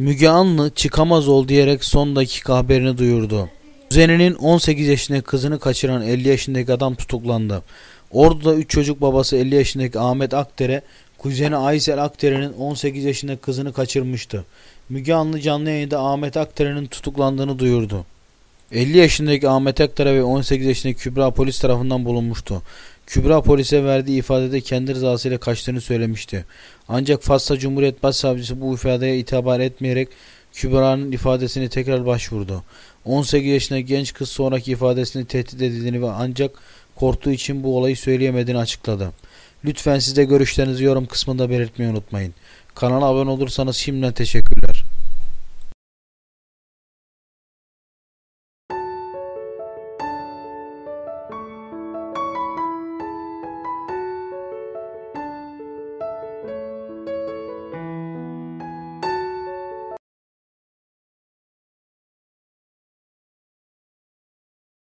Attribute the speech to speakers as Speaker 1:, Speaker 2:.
Speaker 1: Müge Anlı çıkamaz ol diyerek son dakika haberini duyurdu. Kuzeninin 18 yaşındaki kızını kaçıran 50 yaşındaki adam tutuklandı. Ordu'da 3 çocuk babası 50 yaşındaki Ahmet Akdere, kuzeni Aysel Akdere'nin 18 yaşındaki kızını kaçırmıştı. Müge Anlı canlı yayında Ahmet Akdere'nin tutuklandığını duyurdu. 50 yaşındaki Ahmet Akdere ve 18 yaşındaki Kübra polis tarafından bulunmuştu. Kübra polise verdiği ifadede kendi rızasıyla kaçtığını söylemişti. Ancak Fasla Cumhuriyet Başsavcısı bu ifadeye itibar etmeyerek Kübra'nın ifadesini tekrar başvurdu. 18 yaşındaki genç kız sonraki ifadesini tehdit edildiğini ve ancak korktuğu için bu olayı söyleyemediğini açıkladı. Lütfen siz de görüşlerinizi yorum kısmında belirtmeyi unutmayın. Kanala abone olursanız şimdiden teşekkürler.